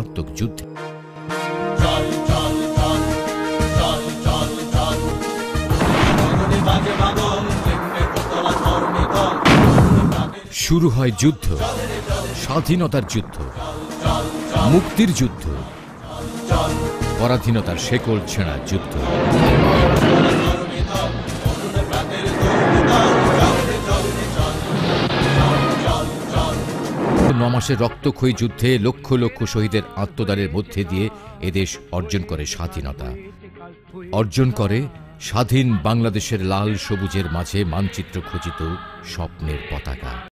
মরণান্তক যুদ্ধে। শুরু হয় যুদ্ধ স্বাধীনতার যুদ্ধ মুক্তির যুদ্ধ পরাধীনতার শেকল ছেঁড়া যুদ্ধ। নমাসের রক্তক্ষয়ী যুদ্ধে লক্ষ লক্ষ শহীদের আত্মদানের মধ্যে দিয়ে এদেশ অর্জন করে স্বাধীনতা। অর্জন করে স্বাধীন বাংলাদেশের লাল সবুজের মাঝে মানচিত্র খচিত স্বপ্নের পতাকা।